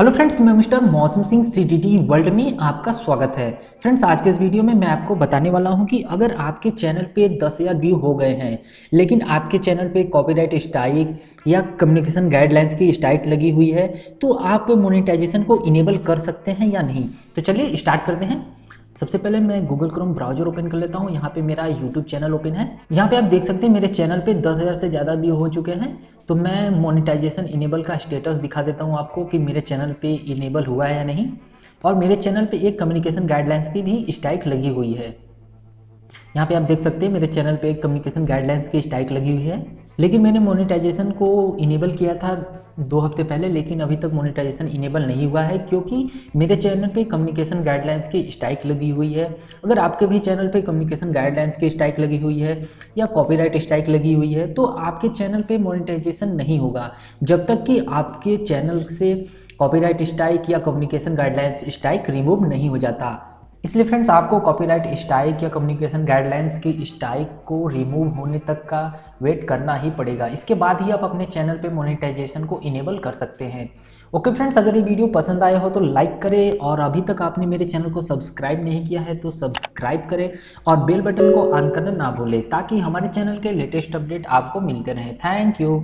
Hello friends मैं mister मौसम सिंह सी world में आपका स्वागत है। फ्रेंड्स आज के इस वीडियो में मैं आपको बताने वाला हूँ कि अगर आपके चैनल पे 10,000 व्यू हो गए हैं लेकिन आपके चैनल पे कॉपीराइट स्ट्राइक या कम्युनिकेशन गाइडलाइंस की स्ट्राइक लगी हुई है तो आप मोनेटाइजेशन को इनेबल कर सकते हैं या नहीं? तो चलिए स्टार्ट करते हैं। सबसे पहले मैं गूगल क्रोम ब्राउज़र ओपन कर लेता हूँ। यहाँ पे मेरा यूट्यूब चैनल ओपन है। यहाँ पे आप देख सकते हैं मेरे चैनल पे 10,000 से ज़्यादा व्यू हो चुके हैं। तो मैं मोनेटाइजेशन इनेबल का स्टेटस दिखा देता हूँ आपको कि मेरे चैनल पे इनेबल हुआ है या नहीं। और मेरे चैनल पे एक कम्युनिकेशन गाइडलाइंस की भी स्ट्राइक लगी हुई है। यहाँ पे आप देख सकते हैं मेरे चैनल पे एक कम्युनिकेशन गाइडलाइंस की स्ट्राइक लगी हुई है। लेकिन मैंने मोनेटाइजेशन को इनेबल किया था दो हफ़्ते पहले, लेकिन अभी तक मोनेटाइजेशन इनेबल नहीं हुआ है, क्योंकि मेरे चैनल पे कम्युनिकेशन गाइडलाइंस की स्ट्राइक लगी हुई है। अगर आपके भी चैनल पे कम्युनिकेशन गाइडलाइंस की स्ट्राइक लगी हुई है, या कॉपीराइट स्ट्राइक लगी हुई है तो आपके चैनल पे मोनेटाइजेशन नहीं होगा। जब तक कि आपके चैनल से कॉपीराइट स्ट्राइक या कम्युनिकेशन गाइडलाइंस स्ट्राइक रिमूव नहीं हो जाता। इसलिए फ्रेंड्स आपको कॉपीराइट स्ट्राइक या कम्युनिकेशन गाइडलाइंस की स्ट्राइक को रिमूव होने तक का वेट करना ही पड़ेगा। इसके बाद ही आप अपने चैनल पे मोनेटाइजेशन को इनेबल कर सकते हैं। ओके फ्रेंड्स अगर ये वीडियो पसंद आया हो तो लाइक करें और अभी तक आपने मेरे चैनल को सब्सक्राइब नहीं किया है तो सब्सक्राइब करें और बेल बटन को ऑन करना ना भूलें ताकि हमारे चैनल के लेटेस्ट अपडेट आपको मिलते रहें। Thank you